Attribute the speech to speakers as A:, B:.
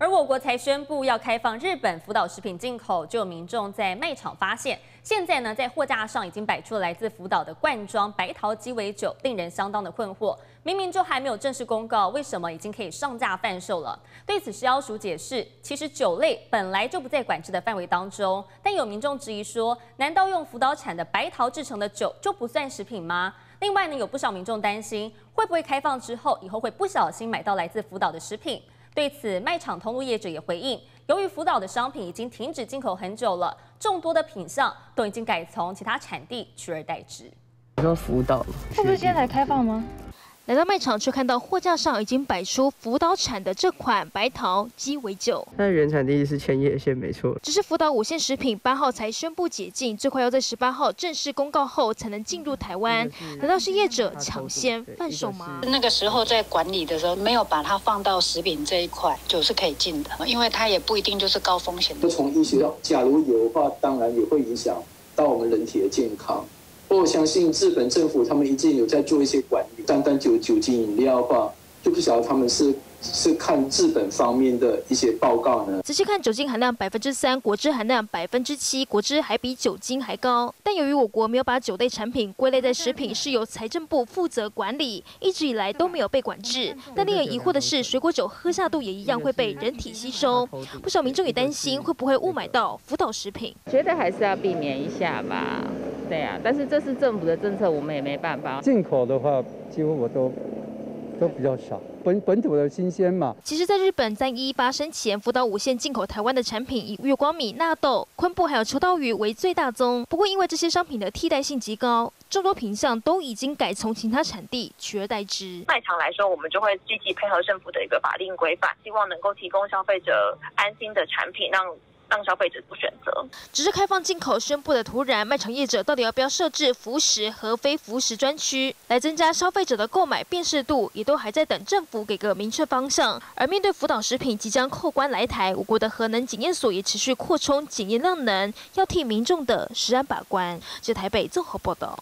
A: 而我国才宣布要开放日本福岛食品进口，就有民众在卖场发现，现在呢在货架上已经摆出了来自福岛的罐装白桃鸡尾酒，令人相当的困惑。明明就还没有正式公告，为什么已经可以上架贩售了？对此，食药署解释，其实酒类本来就不在管制的范围当中。但有民众质疑说，难道用福岛产的白桃制成的酒就不算食品吗？另外呢，有不少民众担心，会不会开放之后，以后会不小心买到来自福岛的食品？对此，卖场通路业者也回应，由于福岛的商品已经停止进口很久了，众多的品相都已经改从其他产地取而代之。
B: 你说福岛，
C: 是不是今天才开放吗？
D: 来到卖场，却看到货架上已经摆出福岛产的这款白桃鸡尾酒。
B: 那原产地是千叶县，没错。
D: 只是福岛五县食品八号才宣布解禁，最快要在十八号正式公告后才能进入台湾。难道是业者抢先贩售吗？
E: 那个时候在管理的时候，没有把它放到食品这一块，酒是可以进的，因为它也不一定就是高风险。
F: 从医学上，假如有的话，当然也会影响到我们人体的健康。我相信日本政府他们一直有在做一些管理，单单酒酒精饮料的话，就不晓得他们是。是看日本方面的一些报告呢。
D: 仔细看，酒精含量百分之三，果汁含量百分之七，果汁还比酒精还高。但由于我国没有把酒类产品归类在食品，是由财政部负责管理，一直以来都没有被管制。但令人疑惑的是，水果酒喝下肚也一样会被人体吸收。不少民众也担心会不会误买到福岛食品。
G: 觉得还是要避免一下吧。对啊，但是这是政府的政策，我们也没办法。
H: 进口的话，几乎我都。都比较少，本本土的新鲜嘛。
D: 其实，在日本在一八生前，福岛五县进口台湾的产品以月光米、纳豆、昆布还有秋刀鱼为最大宗。不过，因为这些商品的替代性极高，众多品项都已经改从其他产地取而代之。
I: 卖场来说，我们就会积极配合政府的一个法令规范，希望能够提供消费者安心的产品，让。让消费者做选择。
D: 只是开放进口宣布的突然，卖场业者到底要不要设置服食和非服食专区，来增加消费者的购买辨识度，也都还在等政府给个明确方向。而面对福岛食品即将扣关来台，我国的核能检验所也持续扩充检验量能，要替民众的食安把关。这台北综合报道。